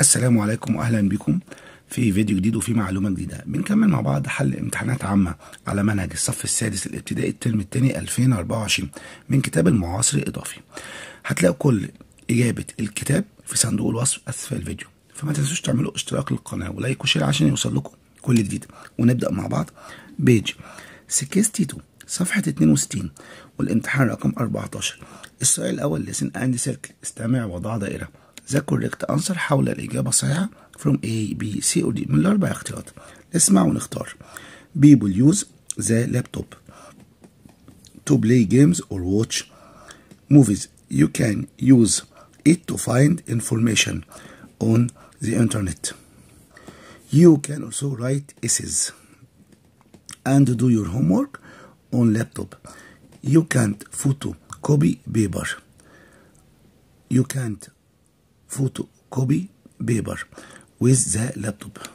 السلام عليكم واهلا بكم في فيديو جديد وفي معلومة جديدة. بنكمل مع بعض حل امتحانات عامة على منهج الصف السادس الابتدائي الترم الثاني 2024 من كتاب المعاصر الإضافي. هتلاقوا كل إجابة الكتاب في صندوق الوصف أسفل الفيديو. فما تنسوش تعملوا اشتراك للقناة و like و share عشان يوصل لكم كل جديد. ونبدأ مع بعض page 62 صفحة 62 والامتحان رقم 14 السؤال الأول listen and circle استمع وضع دائرة. the correct answer حول الإجابة الصحيحة from A B C or D من الأربع اختيارات نسمع ونختار people use the laptop to play games or watch movies you can use it to find information on the internet you can also write essays and do your homework on laptop you can't photocopy paper you can't photocopy paper with the laptop.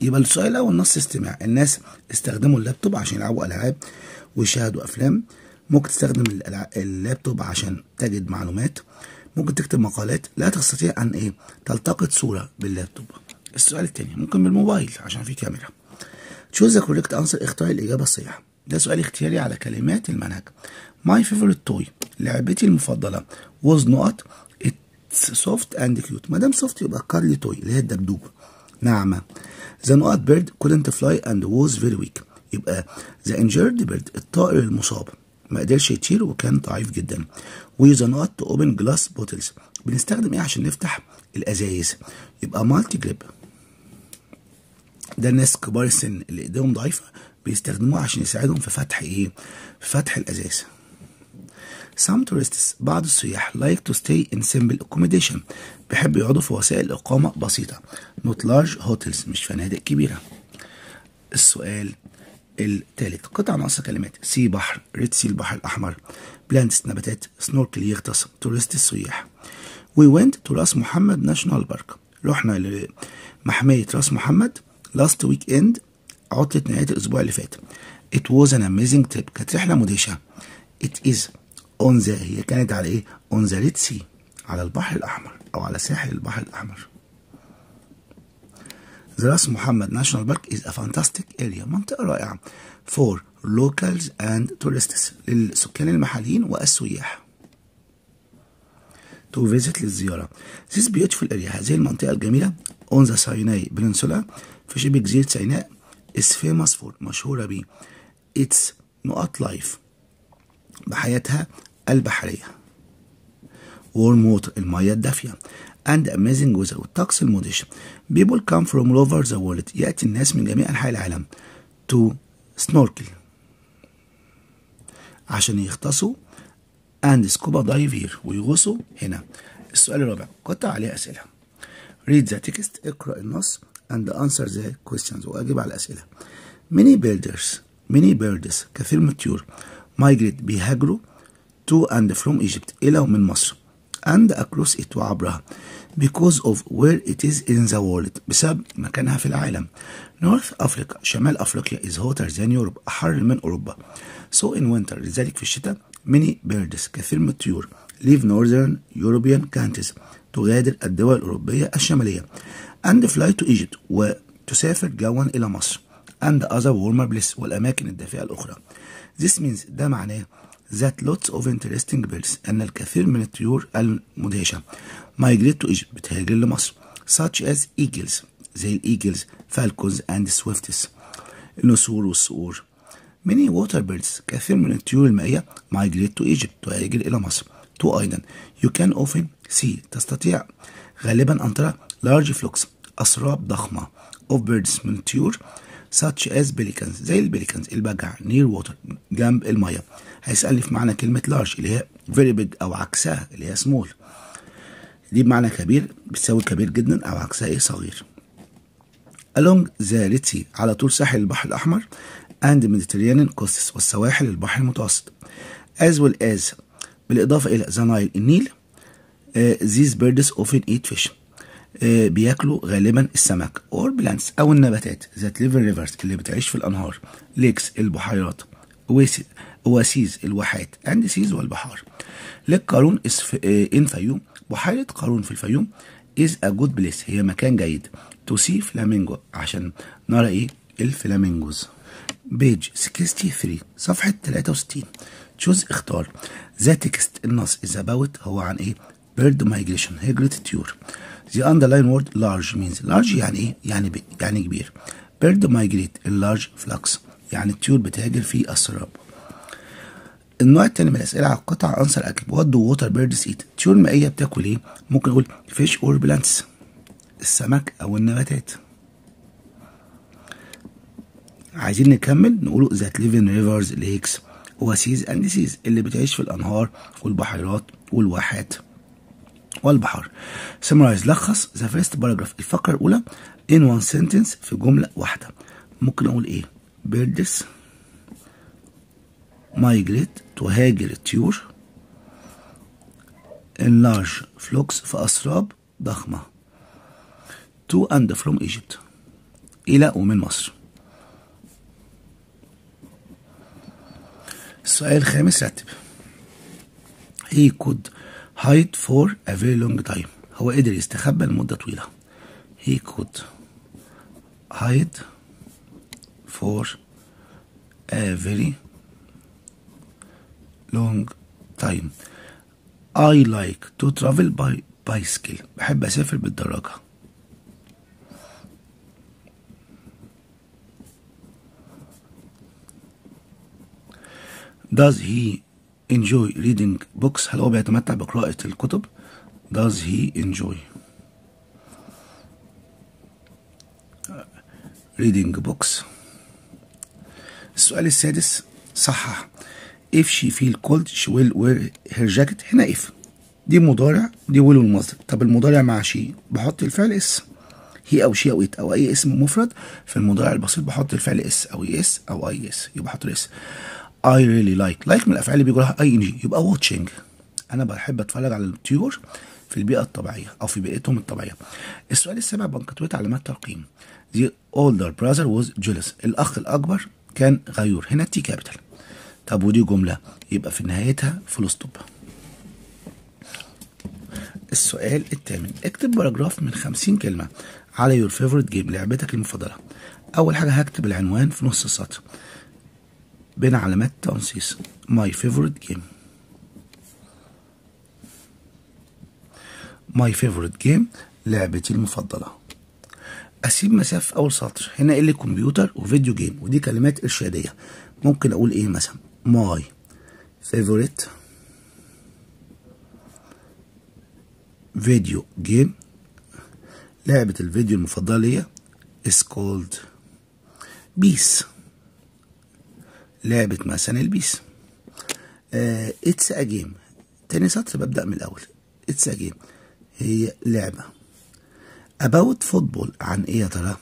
يبقى السؤال الأول نص استماع. الناس استخدموا اللابتوب عشان يلعبوا ألعاب ويشاهدوا أفلام. ممكن تستخدم اللابتوب عشان تجد معلومات. ممكن تكتب مقالات. لا تستطيع أن إيه؟ تلتقط صورة باللابتوب. السؤال التاني ممكن بالموبايل عشان في كاميرا. Choose the correct answer اختار الإجابة الصحيحة. ده سؤال اختياري على كلمات المنهج. My favorite toy لعبتي المفضلة was نقط it's soft and cute. ما دام soft يبقى cuddly toy اللي هي الدبدوب. ناعمة the نقط bird couldn't fly and was very weak. يبقى the injured bird الطائر المصاب. ما قدرش يطير وكان ضعيف جدا. The نقط to open glass bottles. بنستخدم إيه عشان نفتح الأزايز؟ يبقى multi-grip ده الناس كبار السن اللي إيديهم ضعيفة بيستخدموه عشان يساعدهم في فتح إيه؟ في فتح الازاز Some tourists بعض السياح like to stay in simple accommodation. بيحبوا يقعدوا في وسائل إقامة بسيطة. Not large hotels مش فنادق كبيرة. السؤال الثالث. قطع ناقصة كلمات. sea بحر Red Sea البحر الأحمر. plants نباتات. snorkel يغطس. tourist السياح. We went to راس محمد National Park رحنا لمحمية راس محمد. Last weekend عطلة نهاية الأسبوع اللي فات. It was an amazing trip. كانت رحلة مدهشة. It is the هي كانت على Red Sea على البحر الأحمر أو على ساحل البحر الأحمر. The راس محمد National Park is a fantastic area. منطقة رائعة for locals and tourists للسكان المحليين والسياح. To visit للزيارة. This beautiful area هذه المنطقة الجميلة on the Sinai Peninsula في شبه جزيرة سيناء is famous for مشهورة ب its نقط لايف بحياتها البحرية warm water المياه الدافية. And amazing weather والطقس المدهش people come from all over the world. يأتي الناس من جميع أنحاء العالم to snorkel. عشان يغطسوا and scuba dive here ويغوصوا هنا. السؤال الرابع. قطع عليه أسئلة. Read the text اقرأ النص and answer the questions. وأجيب على الأسئلة. Many builders many birds كثير من الطيور migrate بيهاجروا to and from Egypt إلى ومن مصر and across it وعبرها because of where it is in the world بسبب مكانها في العالم North Africa شمال أفريقيا is hotter than Europe أحر من أوروبا so in winter لذلك في الشتاء many birds كثير من الطيور leave northern European countries تغادر الدول الأوروبية الشمالية and fly to Egypt وتسافر جوا إلى مصر and other warmer places والأماكن الدافئة الأخرى This means ده معناه that lots of interesting birds أن الكثير من الطيور المدهشة migrate to Egypt بتهاجر لمصر such as eagles زي الإيجلز falcons and swifts النسور والصقور many water birds كثير من الطيور المائية migrate to Egypt تهاجر إلى مصر to أيضا you can often see تستطيع غالبا أن ترى large flocks أسراب ضخمة of birds من الطيور such as pelicans. زي البليكنز البجع near water جنب المية. هيسألني في معنى كلمة large اللي هي very big أو عكسها اللي هي small. دي بمعنى كبير بتساوي كبير جدا أو عكسها إيه صغير. along the Red Sea على طول ساحل البحر الأحمر and Mediterranean coasts والسواحل البحر المتوسط. as well as بالإضافة إلى the Nile النيل uh, these birds often eat fish. بياكلوا غالبا السمك or plants أو النباتات live in rivers اللي بتعيش في الأنهار lakes البحيرات oases الواحات and seas والبحار. Lake قارون in فيوم بحيرة قارون في الفيوم is a good place هي مكان جيد. to see flamingo عشان نرى إيه؟ ال flamingos. Page 63 صفحة 63 Choose اختار. The text النص is about هو عن إيه؟ Bird migration هجرة الطيور the underline word large means large يعني إيه؟ يعني يعني كبير. Bird migrate large flocks. يعني الطيور بتهاجر في أسراب. النوع التاني من الأسئلة على القطع Answer أكل What do water birds eat طيور مائية بتاكل إيه؟ ممكن نقول fish or plants السمك أو النباتات. عايزين نكمل؟ نقوله that live in rivers lakes oases and seas اللي بتعيش في الأنهار والبحيرات والواحات. والبحر. Summarize لخص the first paragraph الفقرة الأولى in one sentence في جملة واحدة. ممكن أقول إيه؟ Birds migrate تهاجر الطيور in large flocks في أسراب ضخمة. To and from Egypt. إلى ومن مصر. السؤال الخامس رتب. He could hide for a very long time هو قدر يستخبى لمدة طويلة he could hide for a very long time I like to travel by bicycle بحب أسافر بالدراجة Does he enjoy reading books. هل هو بيتمتع بقراءة الكتب؟ Does he enjoy reading books? السؤال السادس صحح. If she feel cold she will wear her jacket. هنا if. دي مضارع دي will المصدر طب المضارع مع شي بحط الفعل اس هي أو شي أو ات أو أي اسم مفرد. في المضارع البسيط بحط الفعل s أو s أو es يبقى بحط ال s I really like like من الأفعال اللي بيجي لها ing يبقى watching أنا بحب أتفرج على الطيور في البيئة الطبيعية أو في بيئتهم الطبيعية. السؤال السابع punctuate علامات ترقيم. The older brother was jealous. الأخ الأكبر كان غيور. هنا T capital. طب ودي جملة يبقى في نهايتها full stop. السؤال الثامن اكتب paragraph من 50 كلمة على your favorite game لعبتك المفضلة. أول حاجة هكتب العنوان في نص السطر. بين علامات تنصيص my favorite game. My favorite game لعبتي المفضلة. أسيب مسافة في أول سطر. هنا لي computer و video game. ودي كلمات إرشادية. ممكن أقول إيه مثلا؟ My favorite video game لعبة الفيديو المفضلة ليا is called PES لعبة مثلا ال PES. It's a game تاني سطر ببدأ من الأول. It's a game هي لعبة. About football عن إيه يا ترى؟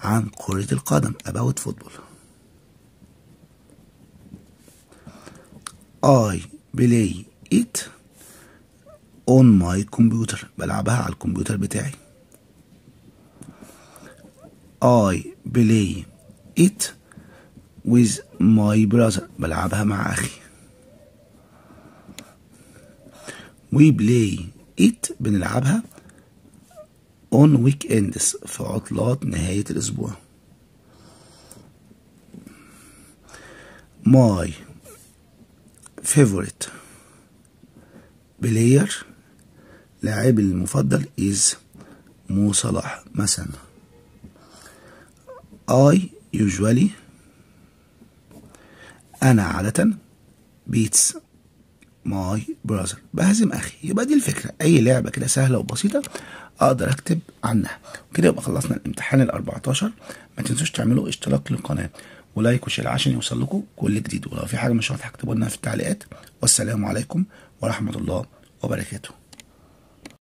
عن كرة القدم. About football I play it on my computer. بلعبها على الكمبيوتر بتاعي. I play it with my brother. بلعبها مع أخي. We play it. بنلعبها on weekends في عطلات نهاية الأسبوع. My favorite player لاعبي المفضل is مو صلاح مثلا. I usually أنا عادة beats my brother. بهزم أخي. يبقى دي الفكرة. أي لعبة كده سهلة وبسيطة أقدر أكتب عنها. كده يبقى خلصنا الامتحان ال 14 ما تنسوش تعملوا اشتراك للقناة. ولايك وشير عشان يوصل لكم كل جديد. ولو في حاجة مش واضحة اكتبوا لنا في التعليقات. والسلام عليكم ورحمة الله وبركاته.